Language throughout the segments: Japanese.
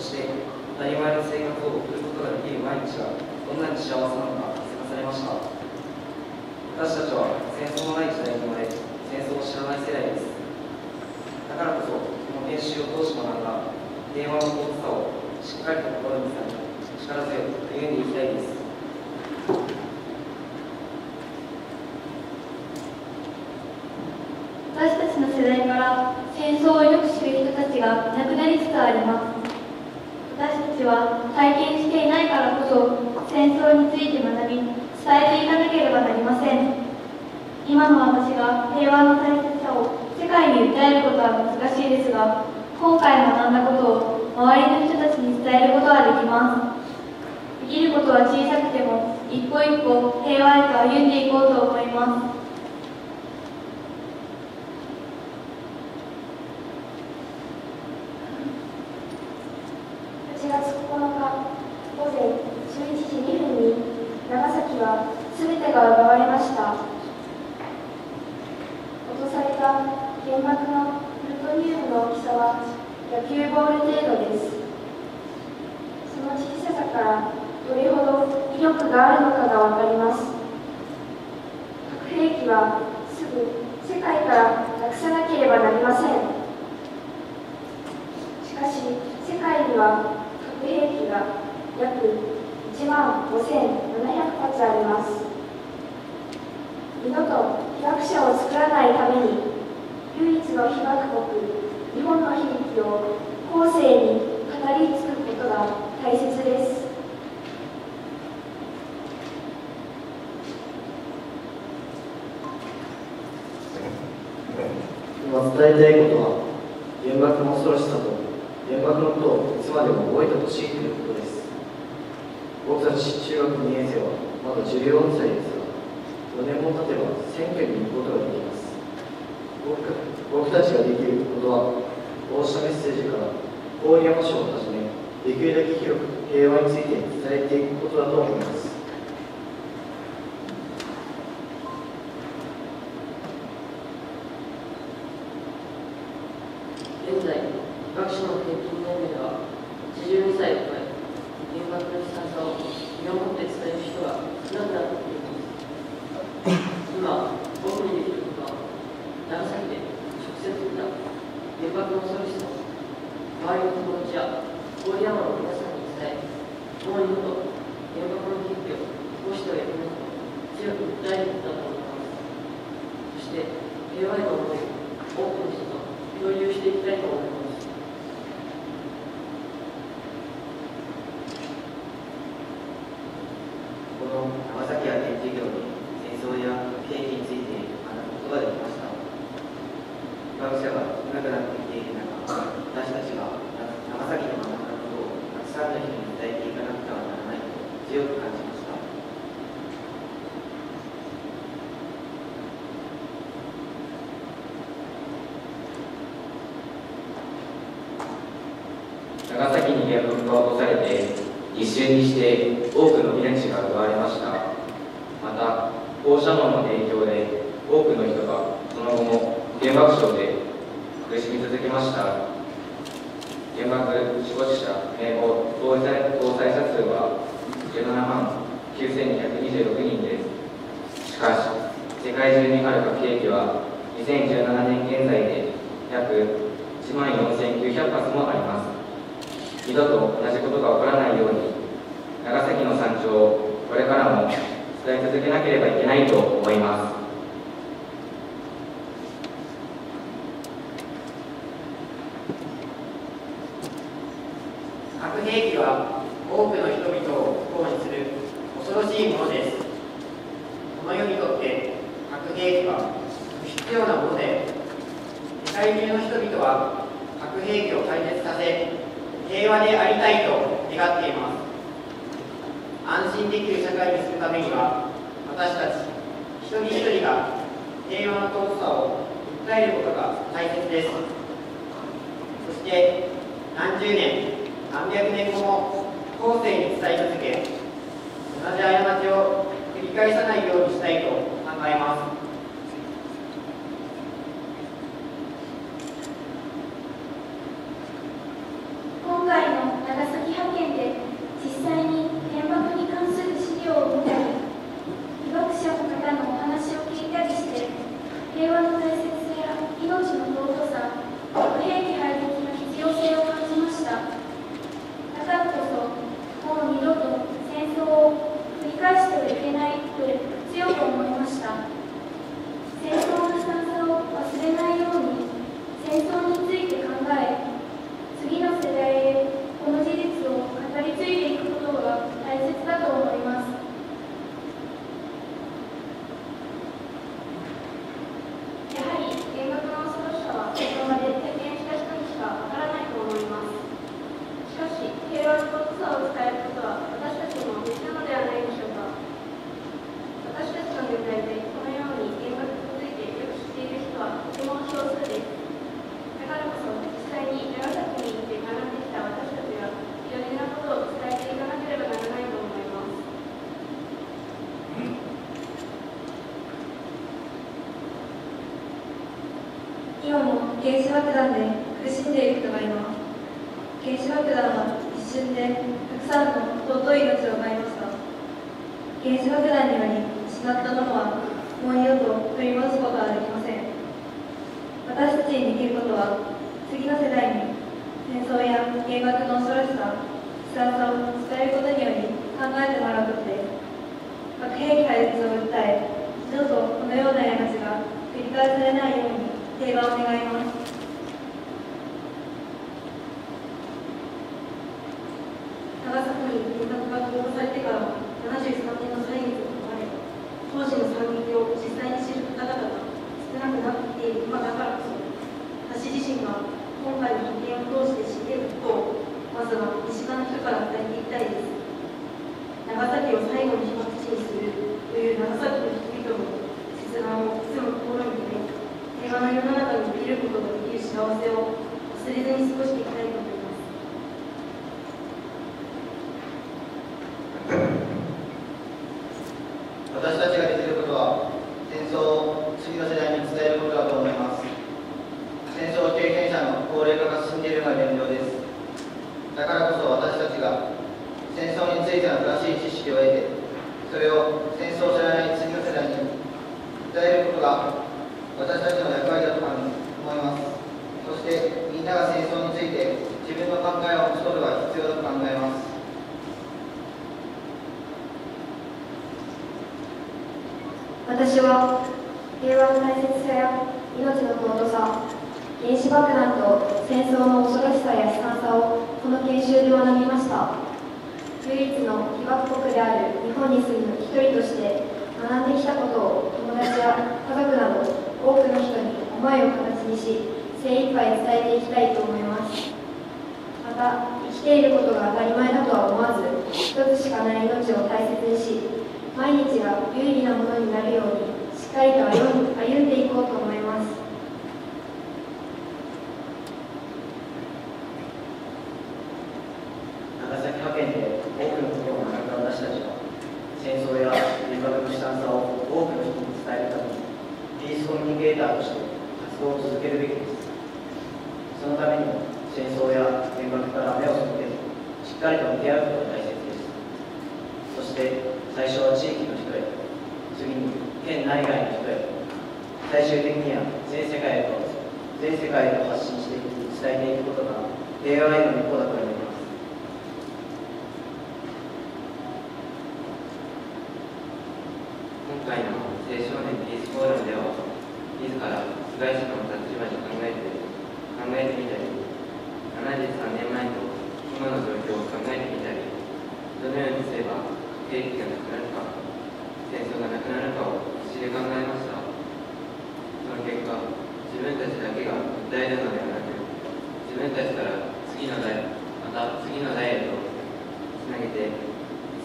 そして当たり前の生活を送ることができる毎日がどんなに幸せなのか気づかされました。私たちは戦争のない時代に生まれ戦争を知らない世代です。だからこそこの研修を通して学んだ平和の尊さをしっかりと心に刻み力強く歩んでいきたいです。私たちの世代から戦争をよく知る人たちがいなくなりつつあります。ちは体験していないからこそ戦争について学び伝えていかなければなりません。今の私が平和の大切さを世界に訴えることは難しいですが今回学んだことを周りの人たちに伝えることができます。できることは小さくても一歩一歩平和へと歩んでいこうと思います8月9日午前11時2分に長崎は全てが奪われました落とされた原爆のプルトニウムの大きさは野球ボール程度ですその小ささからどれほど威力があるのかが分かります核兵器はすぐ世界からなくさなければなりませんしかし世界には核兵器が約1万5700発あります二度と被爆者を作らないために唯一の被爆国日本の悲劇を後世に語り継ぐことが大切です。今伝えたいことは原爆の恐ろしさと原爆のことをいつまでも覚えてほしいということです。僕たち中学2年生はまだ14歳ですが4年も経てば選挙に行くことができます僕たちができることはこうしたメッセージから郡山市をはじめできるだけ広く平和について伝えていくことだと思います現在、被爆者の平均年齢は82歳を超え、原爆の悲惨さを身をもって伝える人が少なくなっています。今、僕にできることは、長崎で直接見た原爆の恐ろしさを周りの友達や郡山の皆さんに伝え、もう二度と原爆の悲劇を起こしてはいけないと強く訴えることだと思います。そして、平和への思いを多くの人と共有していきたいと思います。この長崎野球授業で戦争や兵器について学ぶことができました被爆者が少なくなってきている中私たちが長崎で学んだことをたくさんの人に伝えていかなくてはならないと強く感じました原爆が落とされて一瞬にして多くの命が奪われました。また放射能の影響で多くの人がその後も原爆症で苦しみ続けました。原爆死没者名簿搭載搭載者数は17万9226人です。しかし世界中にある核兵器は2017年現在で約1万4900発もあります。二度と同じことが起こらないように長崎の山頂をこれからも伝え続けなければいけないと思います核兵器は多くの人々を不幸にする恐ろしいものですこの世にとって核兵器は不必要なもので世界中の人々は核兵器を廃絶させ平和でありたいと願っています安心できる社会にするためには私たち一人一人が平和の尊さを訴えることが大切ですそして何十年何百年後も後世に伝え続け同じ過ちを繰り返さないようにしたいと考えます今回の長崎派遣で実際に原爆に関する資料を見たり被爆者の方のお話を聞いたりして平和の大切さや命の尊さ核兵器廃絶の必要性を感じましただからこそもう二度と戦争を繰り返してはいけないと強く思いました戦争の悲惨さを忘れないように戦争について考え次の世代へこの事実を語り継いでいくことが大切だと思いますやはり原爆の恐ろしさはその場で体験した人にしかわからないと思いますしかし平和の尊さを伝えることは私たちにもできるのではないでしょうか私たちの年代でこのように原爆についてよく知っている人はとても少数ですだからこそ実際に長崎に行って学んできた私たちがいろいろなことを伝えていかなければならないと思います今も原子爆弾で苦しんでいる人がいます原子爆弾は一瞬でたくさんの尊い命を奪いました原子爆弾により失ったものはもう二度と取り戻すことはできません私たちにできることは次の世代に戦争や原爆の恐ろしさ辛さを伝えることにより考えてもらうことで核兵器廃絶を訴え二度とこのような過ちが繰り返されないように平和を願います。長崎に原爆が投下されてから73年の歳月を踏まえ当時の惨劇を実際に知る方々が少なくなってきている今だからこそ私自身が今回の派遣を通して知っていることをまずは身近な人から伝えていきたいです。長崎を最後に被爆地にするという長崎の人々の切断をいつも心に留め平和な世の中に生きることができる幸せを忘れずに過ごしていきたいと思います私たちができることは戦争を次の世代に伝えることだと思います戦争経験者の高齢化が進んでいるのが現状ですだからこそ私たちが戦争についての正しい知識を得てそれを戦争を知らない次の世代に伝えることが私たちの役割だと思いますそしてみんなが戦争について自分の考えを持つことが必要だと考えます私は平和の大切さや命の尊さ原子爆弾と戦争の恐ろしさや悲惨さをこの研修で学びました。唯一の被爆国である日本に住む一人として学んできたことを友達や家族など多くの人に思いを形にし精一杯伝えていきたいと思います。また生きていることが当たり前だとは思わず一つしかない命を大切に毎日が有利なものになるようにしっかりと歩ん歩んでいこうと思いますべきですそのためにも戦争や原爆から目を背けずしっかりと向き合うことが大切ですそして最初は地域の人へ次に県内外の人へ最終的には全世界へと全世界へと発信していく伝えていくことが平和への一歩だと思います今回の青少年ピースフォーラムでは自ら被害者の立場に考えて考えてみたり73年前と今の状況を考えてみたりどのようにすれば兵器がなくなるか戦争がなくなるかを必死で考えましたその結果自分たちだけが訴えるのではなく自分たちから次の代また次の代へとつなげてい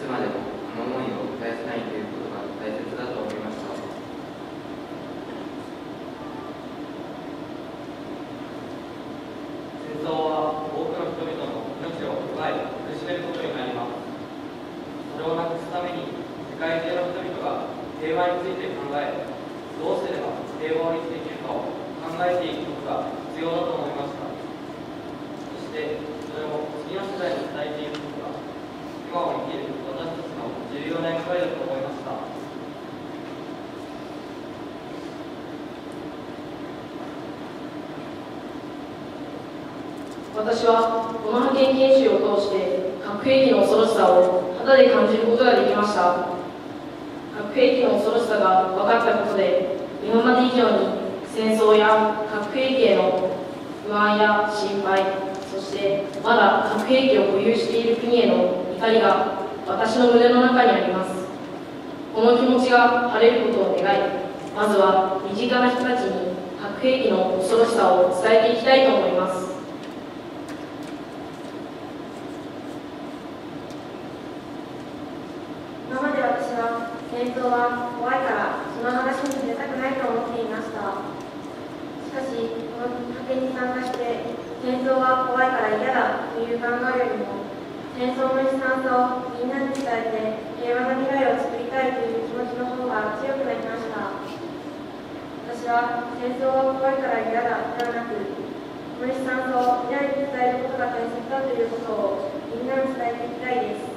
つまでもこの思いを絶やさないということが大切だと思いますた戦争は多くの人々の命を奪い苦しめることになりますそれをなくすために世界中の人々が平和について考えどうすれば平和を維持できるかを考えていくことが必要だと思いましたそしてそれを次の世代に伝えていくことが私たちの重要な役割だと思いました。私はこの派遣研修を通して核兵器の恐ろしさを肌で感じることができました。核兵器の恐ろしさが分かったことで今まで以上に戦争や核兵器への不安や心配そしてまだ核兵器を保有している国への怒りが私の胸の中にあります。この気持ちが晴れることを願いまずは身近な人たちに核兵器の恐ろしさを伝えていきたいと思います。今まで私は戦争は怖いからその話に触れたくないと思っていました。しかしこの派遣に参加して戦争は怖いから嫌だという考えよりも戦争の悲惨さをみんなに伝えて平和な未来を作りたいという気持ちの方が強くなりました。私は戦争は怖いから嫌だではなくこの悲惨さを未来に伝えることが大切だということをみんなに伝えていきたいです。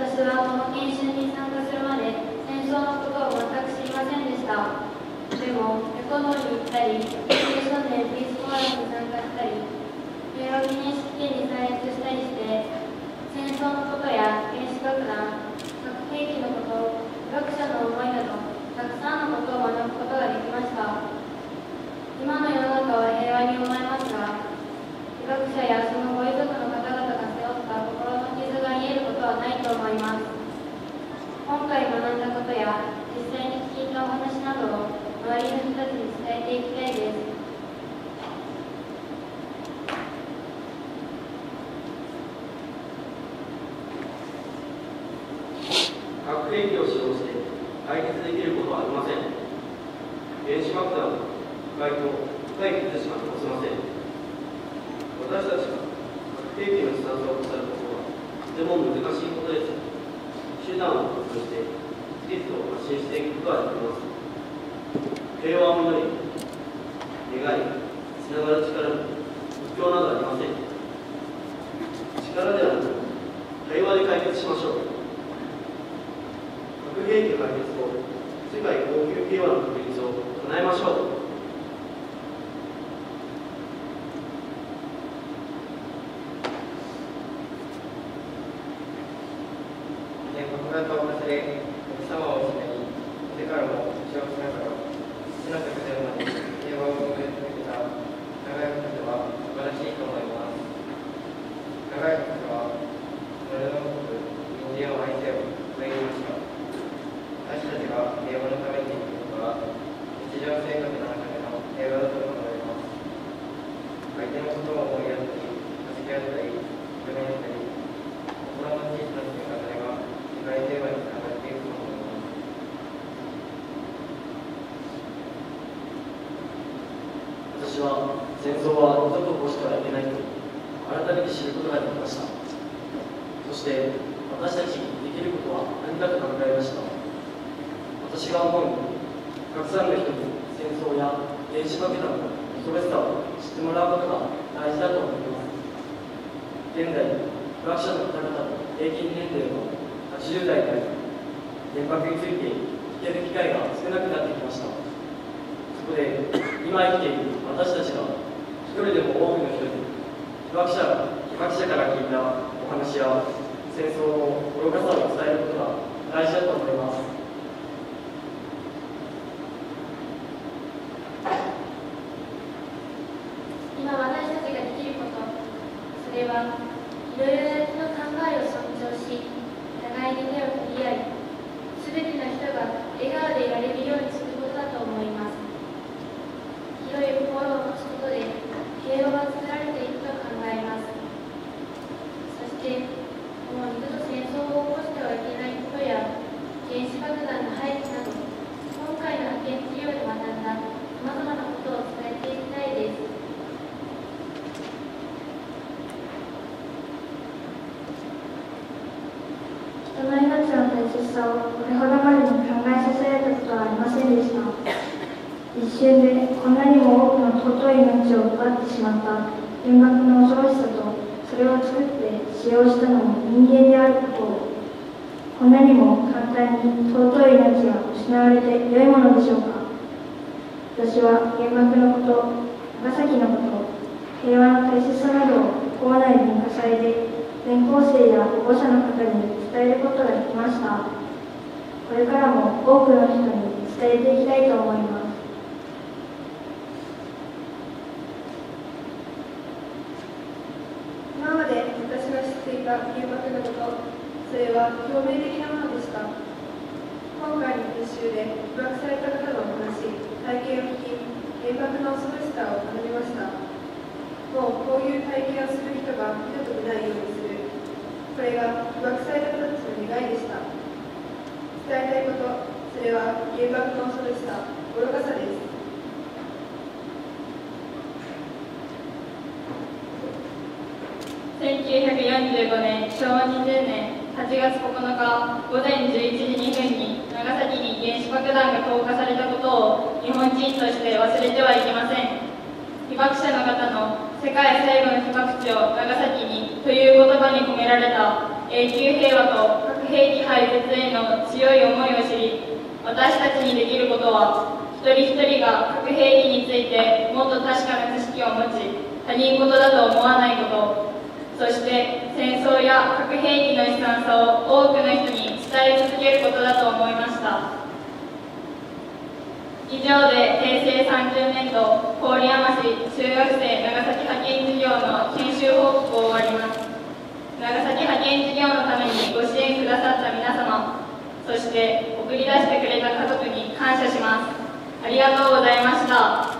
私はこの研修に参加するまで戦争のことを全く知りませんでした。でもエコノに行ったり中少年ピースフォーラムに参加したり平和記念式典に参列したりして戦争のことや原子爆弾核兵器のこと被爆者の思いなどたくさんのことを学ぶことができました今の世の中は平和に思えますが被爆者やそのご遺族の方々が背負った心の傷が癒えることはないと思います今回学んだことや実際に聞いたお話などを周りの人たちに伝えていきたいです核兵器を使用して解決できることはありません原子爆弾破壊と深い傷しか残せません私たちが核兵器の悲惨さを語ることはとても難しいことです。手段を工夫して事実を発信していくことができます。平和を祈り願いつながる力に国境などありません。力ではなく対話で解決しましょう。核兵器解決と世界恒久平和の確立を叶えましょう原爆が投下され、神様を失い、手からも血をしながら、死の直前まで平和を求め続けた長いことは素晴らしいと思います。長いことは、それのごく人間を愛せよと言いました。私たちが平和のために生きることは、日常生活の中での平和だと思います。相手のことを思いやったり、助け合ったり、認め合ったり、心の小さな積み重ねが世界平和につながっていくと思います。私は戦争は二度と起こしてきました。そして私たちにできることは何かと考えました？私が思うにたくさんの人に戦争や原子爆弾の恐ろしさを知ってもらうことが大事だと思います。現在被爆者の方々の平均年齢は80代であり原爆について聞ける機会が少なくなってきました。そこで今生きている私たちが一人でも多くの人に被爆者被爆者から聞いたお話や戦争の愚かさを伝えることが大事だと思います今私たちができることそれはいろいろな人の考えを尊重し互いに手を取り合い全ての人が笑顔でいられるようにすることだと思います広い心を持つことで平和が作られていくと考えますそしてもう二度と戦争を起こしてはいけないことや原子爆弾の廃棄など今回の派遣事業で学んださまざまなことを伝えていきたいです人の命さをこれほどまでに考えさせられたことはありませんでした。一瞬でこんなにも多くの尊い命を奪ってしまった。原爆の恐ろしさとそれを作って使用したのも人間であること。をこんなにも簡単に尊い命が失われて良いものでしょうか。私は原爆のこと長崎のこと平和の大切さなどを校内文化祭で全校生や保護者の方に伝えることができました。これからも多くの人に伝えていきたいと思います。今まで私が知っていた原爆のことそれは表面的なものでした今回の研修で被爆された方のお話体験を聞き原爆の恐ろしさを学びました。もうこういう体験をする人が二度と出ないようにする。これが被爆された方たちの願いでした。伝えたいことそれは原爆の恐ろしさ愚かさです。1945年昭和20年8月9日午前11時2分に長崎に原子爆弾が投下されたことを日本人として忘れてはいけません。被爆者の方の世界最後の被爆地を長崎にという言葉に込められた永久平和と核兵器廃絶への強い思いを知り私たちにできることは一人一人が核兵器についてもっと確かな知識を持ち他人事だと思わないことそして戦争や核兵器の悲惨さを多くの人に伝え続けることだと思いました。以上で平成30年度郡山市中学生長崎派遣事業の研修報告を終わります。長崎派遣事業のためにご支援くださった皆様そして送り出してくれた家族に感謝します。ありがとうございました。